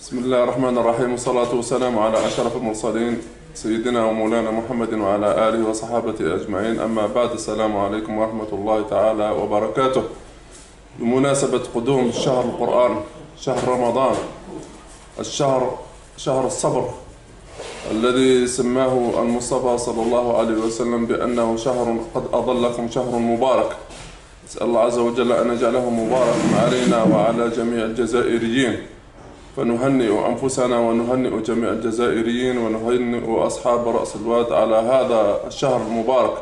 بسم الله الرحمن الرحيم والصلاة والسلام على أشرف المرسلين سيدنا ومولانا محمد وعلى آله وصحابته أجمعين أما بعد السلام عليكم ورحمة الله تعالى وبركاته بمناسبة قدوم شهر القرآن شهر رمضان الشهر شهر الصبر الذي سماه المصطفى صلى الله عليه وسلم بأنه شهر قد أظلكم شهر مبارك نسأل الله عز وجل أن يجعله مباركا علينا وعلى جميع الجزائريين فنهنئ أنفسنا ونهنئ جميع الجزائريين ونهنئ أصحاب رأس الواد على هذا الشهر المبارك.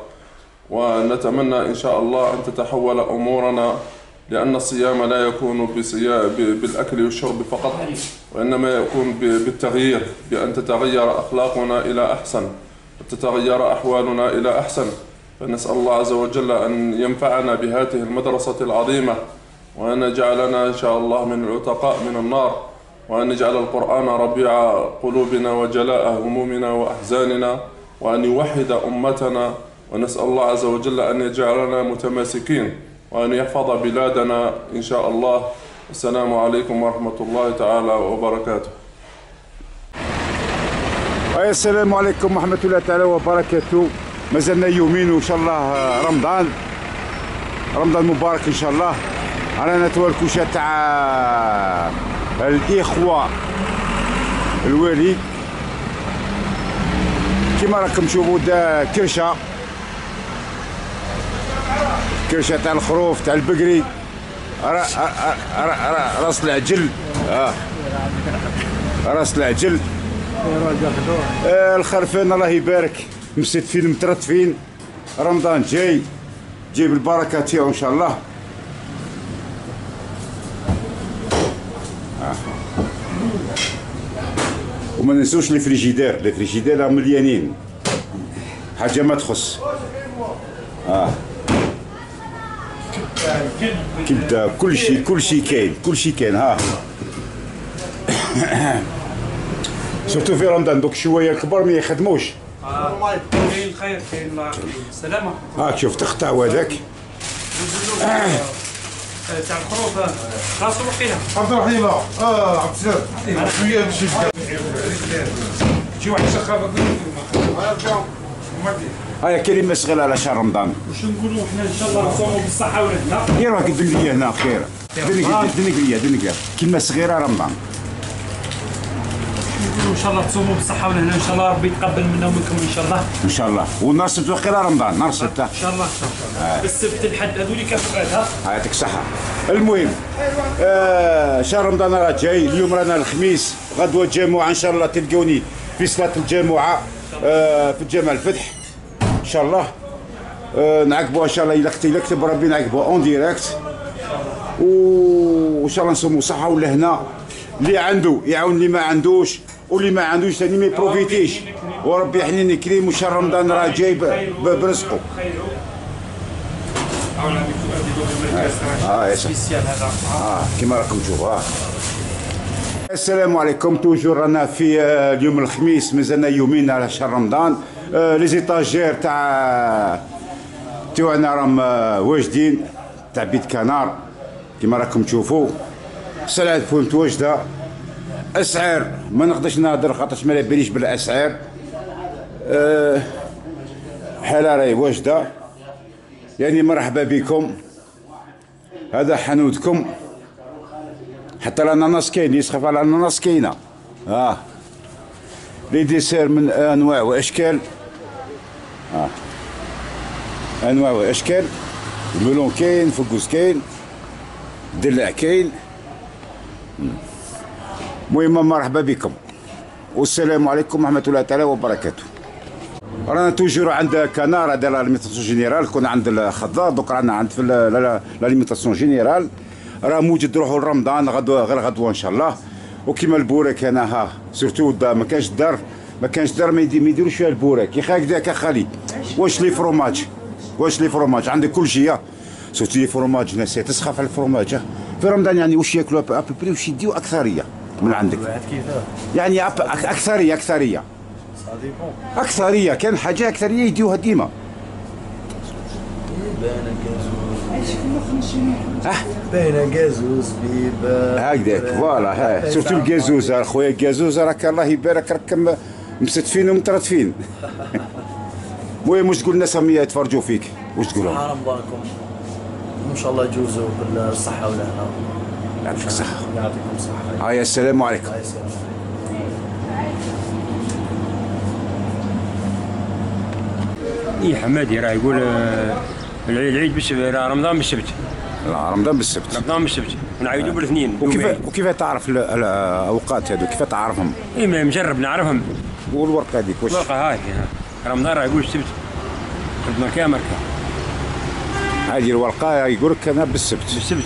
ونتمنى إن شاء الله أن تتحول أمورنا لأن الصيام لا يكون بالأكل والشرب فقط وإنما يكون بالتغيير بأن تتغير أخلاقنا إلى أحسن وتتغير أحوالنا إلى أحسن. فنسأل الله عز وجل أن ينفعنا بهذه المدرسة العظيمة وأن يجعلنا إن شاء الله من العتقاء من النار. وأن يجعل القرآن ربيع قلوبنا وجلاء همومنا وأحزاننا وأن يوحد أمتنا ونسأل الله عز وجل أن يجعلنا متماسكين وأن يحفظ بلادنا إن شاء الله. السلام عليكم ورحمة الله تعالى وبركاته. السلام عليكم ورحمة الله تعالى وبركاته. مازلنا يومين وإن شاء الله رمضان. رمضان مبارك إن شاء الله. رانا توا الكوشة تاع الإخوة الوالي. كيما راكم تشوفوا دا كرشة. كرشة تاع الخروف تاع البقري. را- را- را- را- راس العجل. آه. راس العجل. آه، الخرفان الله يبارك. مستفين مترتفين. رمضان جاي. جيب البركة تاعو إن شاء الله. وما ننسوش لي فريجيدير. لي فريجيدير راهم مليانين. حاجة ما تخص. آه. كبدة كل شيء كل شيء كاين كل شيء كاين. ها. سورتو في رمضان دوك شوية كبار ما يخدموش. كاين الخير كاين السلامة هاك شوف تقطع هذاك آه، تاع الخروف آه، خلاص وقيله عبد الرحيم آه عبد السلام. شوية باش شي واحد شخافة هاي كلمة صغيرة على شهر رمضان. واش نقولوا حنا إن شاء الله نصوموا بالصحة والهنا غير راك دير لي هنا خير. ليا دنك ليا كلمة صغيرة رمضان. نقولوا إن شاء الله تصوموا بالصحة والهنا إن شاء الله ربي يتقبل منا ومنكم إن شاء الله. إن شاء الله. ونهار السبت وقيله رمضان. نهار السبت ان شاء الله إن شاء الله. السبت الحد هذولي كفؤاتها يعطيك الصحة المهم آه شهر رمضان راه جاي اليوم رانا الخميس. غدوة الجمعة إن شاء الله تلقوني في صلاة الجمعة آه في الجامع الفتح. إن شاء الله. آه نعقبوا إن شاء الله إلا كتب إلا كتب ربي نعقبوا en direct وإن شاء الله نصوموا صحة والهنا اللي عنده يعاون اللي ما عندوش. واللي ما عندوش ثاني ما يبروفيتيش وربي يا حنين الكريم وشهر رمضان راه جاي برزقه آه آه كما راكم تشوفوا آه. السلام عليكم toujours رانا في اليوم الخميس مازلنا يومين على شهر رمضان آه، لي زيتاجير تاع تاعنا راهم واجدين تاع بيت كنار كما راكم تشوفوا سلعة فهمت واجدة اسعار ما نقدرش نهضر خاطرش ما باليش بالاسعار. آه، حاله راهي واجده. يعني مرحبا بكم. هذا حانوتكم حتى الأناناس كاين يسخف على الأناناس كاينة. آه. les desserts من أنواع وأشكال. آه. أنواع وأشكال. الملون كاين فقوس كاين دلع كاين. المهم مرحبا بكم. والسلام عليكم ورحمة الله تعالى وبركاته. رانا toujours عند كنار هذا l'alimentation générale كنا عند الخضار دوك رانا عند في l'alimentation générale. راه موجود روحوا لرمضان غدوه غير غدوة إن شاء الله. وكيما البوريك هنا ها surtout دا ما كانش دار ما كانش دار ما يدي- ما يديروش فيها البوريك يا أخي هكذاك خالي واش les fromages واش les fromages عندك كل شيء ها. surtout les fromages ناس تسخف على الفروماج. في رمضان يعني واش ياكلوا؟ à peu près واش يديو؟ أكثرية. من عندك. يعني اكثريه أكثرية. أكثرية. كان حاجة أكثرية يديوها ديما. باينه قازوز بيب هكذاك. فوالا. ها. سورتو الكازوزه خويا الكازوزه راك الله يبارك. راك م- مستدفين ومترتفين المهم واش تقول الناس هم يتفرجوا فيك. واش تقول لهم؟ حرام باركم. إن شاء الله يجوزوا بالصحة والهنا يعطيك الصحه يعطيكم الصحة. هيا السلام عليكم. اي حمادي راه يقول آه، العيد العيد بالسبت راه رمضان بالسبت. لا رمضان بالسبت. رمضان بالسبت. ونعيدوا بالاثنين وكيف وكيف تعرف ال- ال- الأوقات هذو كيف تعرفهم؟ اي مجرب نعرفهم. والورقة هذيك واش؟ الورقه هاي رمضان راه يقول السبت. خدمة كامل هذه الورقة يقول لك أنا بالسبت. بالسبت.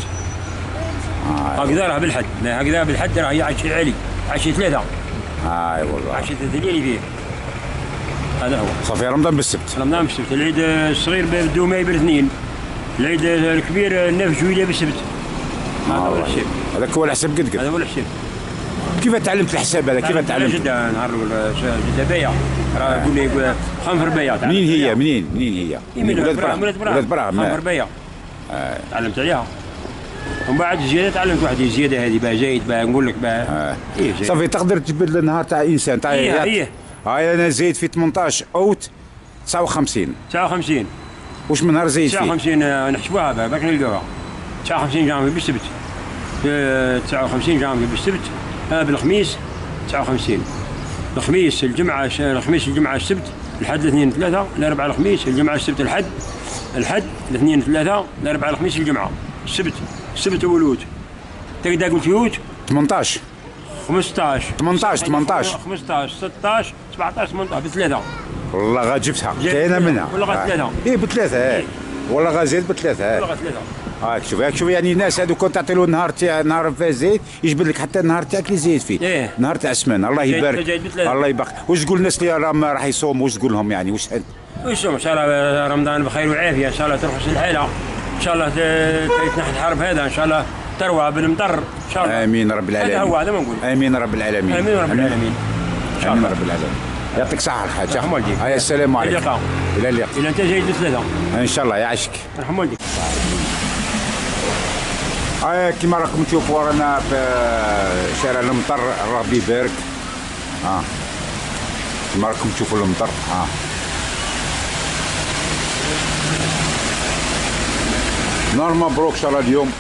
هكذا راه بالحد هكذا بالحد راه هي عشي علي. عشي ثلاثة. اي والله. عشي ثلاثة اللي فيه. هذا هو. صافي رمضان بالسبت. رمضان بالسبت. العيد الصغير بدو بالاثنين العيد الكبير نفس جويلة بالسبت. هذا هو الشيء هذاك هو الحساب قد هذا قد هو الشيء كيف تعلمت الحساب هذا؟ كيف تعلمت؟ جدة نهار جدة بايع راه يقول لي يقول خمس ربيع منين هي؟ منين؟ منين هي؟ من ولاد براغ ولاد ولاد براغ خمس ما- ربيع تعلمت عليها. ومن بعد زيادة تعلمت واحد زيادة هذه بقى زايد بقى نقول لك بقى. إيه زايد. صافي تقدر تجبد النهار تاع إنسان تاع إيه، إيه. هاي أنا زايد في 18 أوت 59 59 واش من نهار زايد فيه؟ 59 آه، نحسبوها بقى باش نلقاوها 59 جامعة بالسبت آه، 59 جامعة بالسبت آه، بالخميس 59 الخميس الجمعة ش- الخميس الجمعة السبت الحد الاثنين ثلاثة. الأربعاء الخميس الجمعة السبت الحد الحد الاثنين ثلاثة. الأربعاء الخميس الجمعة. السبت السبت ولوت. تقدر قلت يوت؟ 18 15 18 18 15 16 17 18 بثلاثة. والله غا جبتها. جبت كاينة. منها. والله غا ثلاثة. اي بثلاثة. إيه. والله غا زيد بثلاثة. والله إيه ثلاثة. هاك شوف هاك شوف يعني الناس هذو كنت تعطي له النهار تاع نهار فيه زيد يجبد لك حتى النهار تاعك اللي زايد فيه. إيه. نهار تاع السمانة. الله يبارك. الله يبارك. واش تقول الناس اللي راهم راح يصوموا واش تقول لهم يعني؟ واش وش إن شاء الله رمضان بخير وعافية. إن شاء الله ترخص الحالة. إن شاء الله تنحي الحرب هذا؟ إن شاء الله تروى بالمطر إن شاء الله. آمين رب العالمين. هذا هو هذا ما نقول. آمين رب العالمين. آمين رب العالمين. إن شاء آمين الله. رب العالمين. يعطيك الصحه الحاج. رحم والديك. هيا السلام إلى عليكم اللقاء. إلى اللقاء. اذا أنت جاي بثلاثه إن شاء الله يعيشك. رحم والديك هاي كيما راكم تشوفوا رانا في شارع المطر ربي يبارك ها كيما راكم تشوفوا المطر. ها نهار مبروك ان شاء الله اليوم